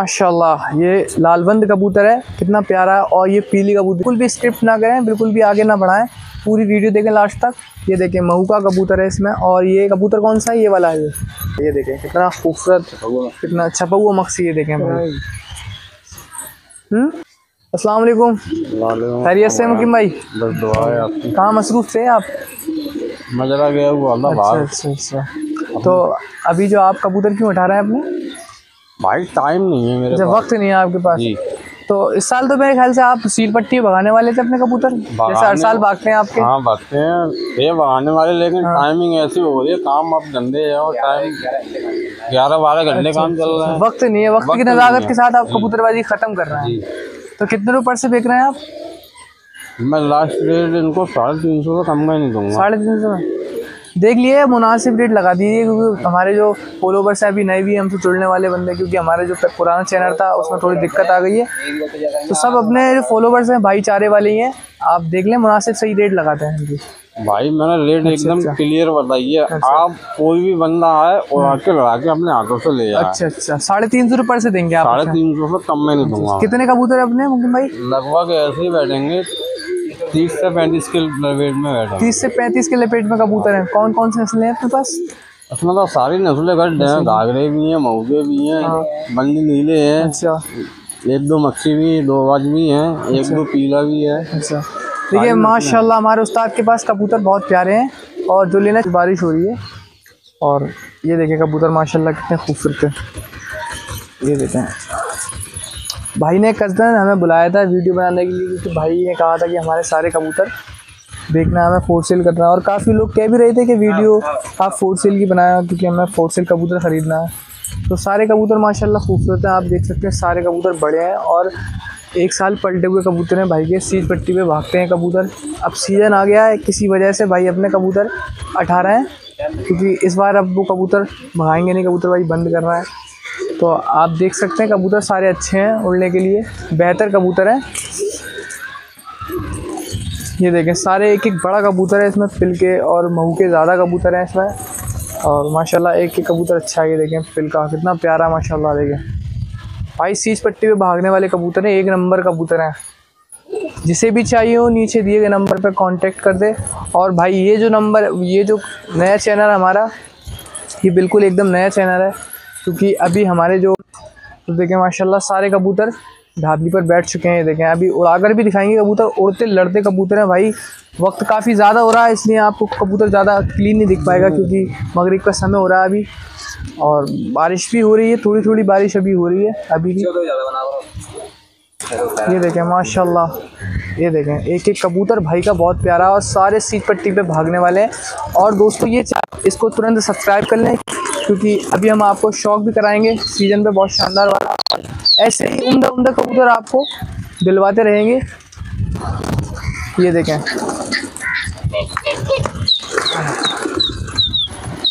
माशाल्लाह ये लालबंद कबूतर है कितना प्यारा है और ये पीली कबूतर बिल्कुल भी स्क्रिप्ट ना करें बिल्कुल भी आगे ना बढ़ाएँ पूरी वीडियो देखें लास्ट तक। ये देखें महू का कबूतर है इसमें और ये कबूतर कौन सा है? ये वाला है। ये ये देखें कितना खूबसूरत कितना छपा हुआ मक्सी ये देखें हम्म? अस्सलाम वालेकुम। खैरियत से मुकिम भाई? बस दुआ है आपकी। कहाँ मसरूफ़ थे आप? मैं जरा गया हुआ अच्छा अच्छा अच्छा। तो अभी जो आप कबूतर क्यों उठा रहे हैं अपने? भाई टाइम नहीं है मेरे वक्त नहीं है आपके पास। जी। तो इस साल तो मेरे ख्याल से आप सील पट्टी भगाने वाले थे अपने कबूतर? जैसे हर साल भागते हैं आपके। हाँ भागते हैं। ये भगाने वाले लेकिन हाँ। टाइमिंग ऐसी हो रही है। काम अब धंधे है और टाइम ग्यारह बारह घंटे काम चल रहा है। वक्त नहीं है। वक्त वक्त की नज़ाकत के साथ आप कबूतरबाजी खत्म कर रहे हैं। तो कितने रुपए से बेच रहे हैं आप? मैं लास्ट रेट इनको साढ़े तीन सौ से कम का नहीं दूँगा। साढ़े तीन सौ देख लिए मुनासिब रेट लगा दीजिए क्योंकि हमारे जो फॉलोवर्स हैं अभी नए भी हमसे जुड़ने वाले बंदे क्योंकि हमारे जो पुराना चैनल था उसमें थोड़ी दिक्कत आ गई है। तो सब अपने जो फॉलोवर्स हैं भाईचारे वाले ही हैं। आप देख लें मुनासिब सही रेट लगाते हैं भाई मैंने रेट एकदम अच्छा। क्लियर बताइए आप कोई भी बंदा आए और आके लड़ा के अपने हाथों से ले जाए अच्छा अच्छा। साढ़े तीन सौ रुपये से देंगे आप साढ़े तीन सौ से कम में नहीं दूँगा। कितने कबूतर है अपने मुकिम भाई? लगभग ऐसे ही बैठेंगे। तीस से पैंतीस के वेट में बैठेंगे तीस से पैंतीस के लपेट में कबूतर हैं। कौन कौन से नस्लें हैं अपने पास? उसमें तो सारी नस्लें गड्ढ हैं घाघरे भी हैं मऊगे भी हैं बंदी नीले हैं। अच्छा। एक दो मच्छी भी दो आवाज़ भी हैं एक दो पीला भी है। अच्छा। देखिए माशाल्लाह हमारे उस्ताद के पास कबूतर बहुत प्यारे हैं और जो लेना बारिश हो रही है और ये देखें कबूतर माशाल्लाह कितने खूबसूरत हैं। ये देखें। भाई ने कसदन हमें बुलाया था वीडियो बनाने के लिए क्योंकि भाई ने कहा था कि हमारे सारे कबूतर देखना है, हमें फोर सेल करना है। और काफ़ी लोग कह भी रहे थे कि वीडियो आप फोर सेल की बनाया क्योंकि हमें फोर सेल कबूतर ख़रीदना है। तो सारे कबूतर माशाल्लाह खूबसूरत हैं आप देख सकते हैं सारे कबूतर बड़े हैं और एक साल पलटे हुए कबूतर हैं भाई के सीज पट्टी पे भागते हैं कबूतर। अब सीज़न आ गया है किसी वजह से भाई अपने कबूतर अठारह हैं क्योंकि इस बार अब वो कबूतर भगाएँगे नहीं कबूतर भाई बंद कर रहा है। तो आप देख सकते हैं कबूतर सारे अच्छे हैं उड़ने के लिए। बेहतर कबूतर है। ये देखें, सारे एक एक बड़ा कबूतर है इसमें, पिल के और महू के ज़्यादा कबूतर हैं इसमें। और माशाल्लाह एक एक कबूतर अच्छा है, ये देखें, पिल का, कितना प्यारा माशाल्लाह देखें। भाई, सीज पट्टी पे भागने वाले कबूतर हैं, एक नंबर कबूतर हैं। जिसे भी चाहिए हो, नीचे दिए गए नंबर पर कांटेक्ट कर दे। और भाई, ये जो नंबर, ये जो नया चैनल हमारा, ये बिल्कुल एकदम नया चैनल है। क्योंकि अभी हमारे जो तो देखें माशाल्लाह सारे कबूतर ढाबली पर बैठ चुके हैं देखें अभी उड़ाकर भी दिखाएँगे कबूतर उड़ते लड़ते कबूतर हैं भाई। वक्त काफ़ी ज़्यादा हो रहा है इसलिए आपको कबूतर ज़्यादा क्लीन नहीं दिख पाएगा क्योंकि मगरिब का समय हो रहा है अभी। और बारिश भी हो रही है थोड़ी थोड़ी बारिश अभी हो रही है अभी भी। ये देखें माशाल्लाह ये देखें एक एक कबूतर भाई का बहुत प्यारा और सारे सीट पट्टी पे भागने वाले हैं। और दोस्तों ये इसको तुरंत सब्सक्राइब कर लें। क्योंकि अभी हम आपको शौक भी कराएँगे। सीज़न पे बहुत शानदार वाला। ऐसे ही उमदा उमदा कबूतर आपको दिलवाते रहेंगे। ये देखें।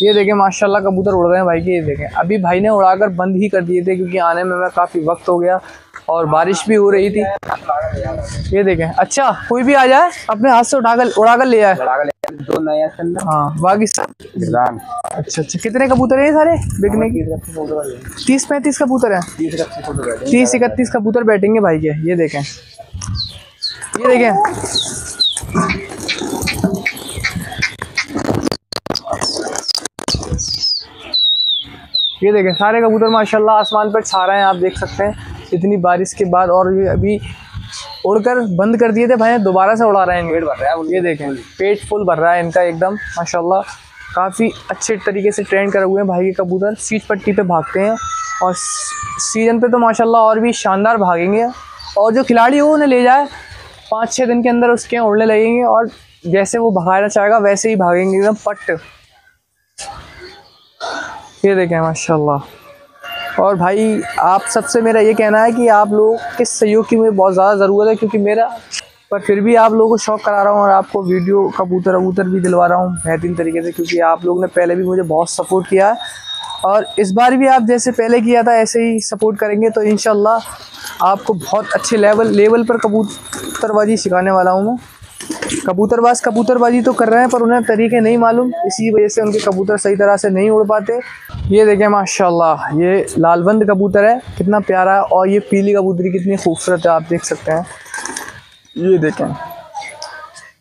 ये देखें, माशाल्लाह कबूतर उड़ रहे हैं भाई के, ये देखें। अभी भाई ने उड़ाकर बंद ही कर दिए थे क्योंकि आने में मैं काफ़ी वक्त हो गया और बारिश भी हो रही थी। ये देखें अच्छा कोई भी आ जाए, अपने हाथ से उठाकर उड़ाकर ले जाए दो नया हाँ बाकी सब अच्छा अच्छा कितने कबूतर हैं ये सारे बिकने की? तीस पैंतीस कबूतर हैं। तीस इकतीस तीस इकतीस कबूतर बैठेंगे भाई के ये देखें। ये देखें। ये देखें सारे कबूतर माशाल्लाह आसमान पर छा रहे हैं आप देख सकते हैं। इतनी बारिश के बाद और ये अभी उड़कर बंद कर दिए थे भाई दोबारा से उड़ा रहे हैं पेट भर रहा है ये देखें। पेट फुल भर रहा है इनका एकदम माशाल्लाह। काफ़ी अच्छे तरीके से ट्रेन करे हुए हैं भाई के कबूतर। सीट पट्टी पे भागते हैं और सीज़न पे तो माशाल्लाह और भी शानदार भागेंगे। और जो खिलाड़ी हो उन्हें ले जाए। पाँच छः दिन के अंदर उसके उड़ने लगेंगे और जैसे वो भगाना चाहेगा वैसे ही भागेंगे एकदम पट्ट ये देखें माशाल्लाह। और भाई, आप सबसे मेरा ये कहना है कि आप लोग के सहयोग की मुझे बहुत ज़्यादा ज़रूरत है क्योंकि मेरा, पर फिर भी आप लोगों को शौक करा रहा हूँ और आपको वीडियो कबूतर वबूतर भी दिलवा रहा हूँ बेहतरीन तरीके से क्योंकि आप लोग ने पहले भी मुझे बहुत सपोर्ट किया है। और इस बार भी आप जैसे पहले किया था, ऐसे ही सपोर्ट करेंगे तो इन आपको बहुत अच्छे लेवल लेवल पर कबूतरबाजी सिखाने वाला हूँ मैं। कबूतरबाज कबूतरबाजी तो कर रहे हैं, पर उन्हें तरीके नहीं मालूम। इसी वजह से उनके कबूतर सही तरह से नहीं उड़ पाते। ये देखें, माशाल्लाह, ये लालबंद कबूतर है, कितना प्यारा है, और ये पीली कबूतरी कितनी खूबसूरत है, आप देख सकते हैं। ये देखें,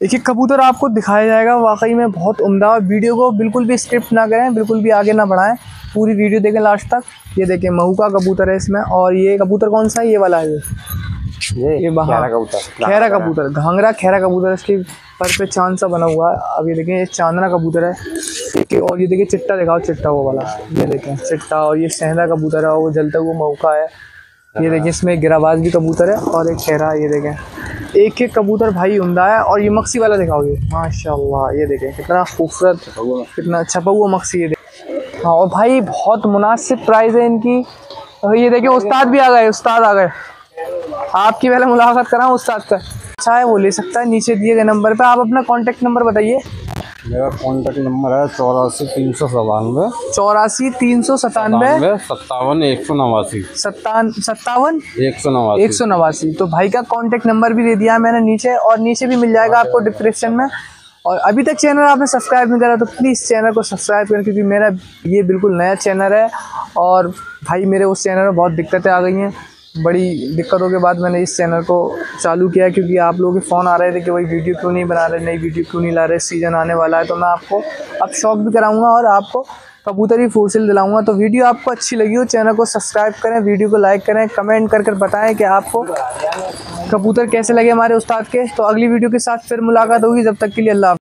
एक एक कबूतर आपको दिखाया जाएगा, वाकई में बहुत उम्दा। और वीडियो को बिल्कुल भी स्क्रिप्ट ना करें, बिल्कुल भी आगे ना बढ़ाएँ। पूरी वीडियो देखें लास्ट तक। ये देखें महू का कबूतर है इसमें, और ये कबूतर कौन सा है? ये वाला है। ये ये बाहर। खैरा कबूतर। खैरा कबूतर घांगरा खैरा कबूतर इसके पर पे चाँद सा बना हुआ है। अब ये देखें ये चांदना कबूतर है। और ये देखिए चिट्टा दिखाओ चिट्टा वो वाला। ये देखें चिट्टा और ये सहना कबूतर है वो जलता हुआ मौका है। ये देखिए इसमें गिराबाज भी कबूतर है और एक खैरा ये देखें एक एक कबूतर भाई उमदा है और ये मक्सी वाला दिखाओ ये। माशाल्लाह ये देखें कितना खूबसूरत कितना छपा हुआ मक्सी ये देखें। हाँ और भाई बहुत मुनासिब प्राइस है इनकी। ये देखिए उस्ताद भी आ गए उस्ताद आ गए। आपकी पहले मुलाकात कराऊँ उस्ताद से। अच्छा है वो ले सकता है नीचे दिए गए नंबर पे। आप अपना कॉन्टेक्ट नंबर बताइए। मेरा कॉन्टेक्ट नंबर है चौरासी तीन सौ सतानवे। चौरासी तीन सौ सतानवे। सत्तावन एक सौ नवासी। सत्तान सत्तावन? एक सौ नवासी। एक सौ नवासी। तो भाई का कांटेक्ट नंबर भी दे दिया मैंने नीचे और नीचे भी मिल जाएगा आपको डिस्क्रिप्शन में। और अभी तक चैनल आपने सब्सक्राइब नहीं करा तो प्लीज़ चैनल को सब्सक्राइब करें क्योंकि मेरा ये बिल्कुल नया चैनल है और भाई मेरे उस चैनल में बहुत दिक्कतें आ गई हैं। बड़ी दिक्कतों के बाद मैंने इस चैनल को चालू किया क्योंकि आप लोगों के फ़ोन आ रहे थे कि भाई वीडियो क्यों नहीं बना रहे, नई वीडियो क्यों नहीं ला रहे सीज़न आने वाला है तो मैं आपको अब शौक भी कराऊँगा और आपको कबूतर ही फूसिल दिलाऊँगा तो वीडियो आपको अच्छी लगी हो चैनल को सब्सक्राइब करें वीडियो को लाइक करें कमेंट कर कर बताएँ कि आपको कबूतर कैसे लगे हमारे उस्ताद के तो अगली वीडियो के साथ फिर मुलाकात होगी, जब तक के लिए अल्लाह।